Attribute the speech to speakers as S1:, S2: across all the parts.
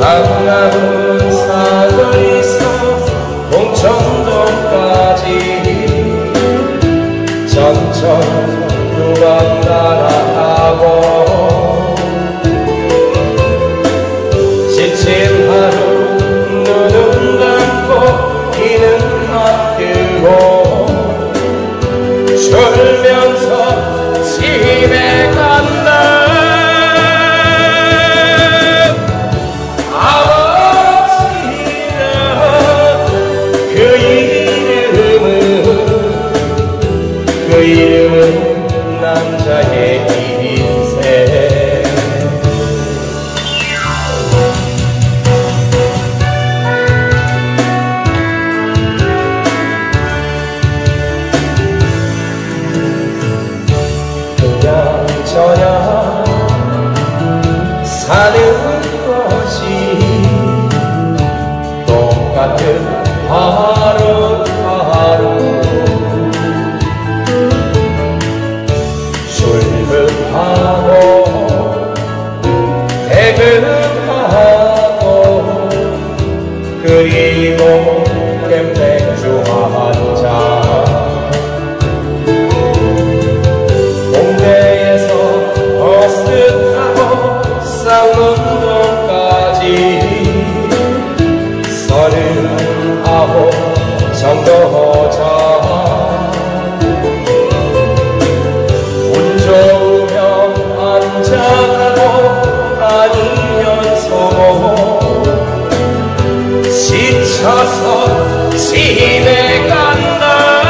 S1: 강남은 사거리서 봉천동까지 전천 도망 나라하고 하고 퇴근하고 그리고 캔맥주 한 잔 동대에서 버스 타고 쌍문동까지 서른아홉 정도자 멈춰서 집에 간다.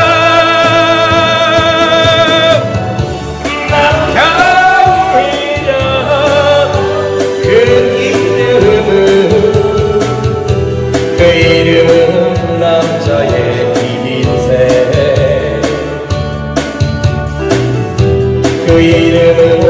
S1: 난 겨울이야 그 이름은 그 이름은 남자의 인생, 그 이름은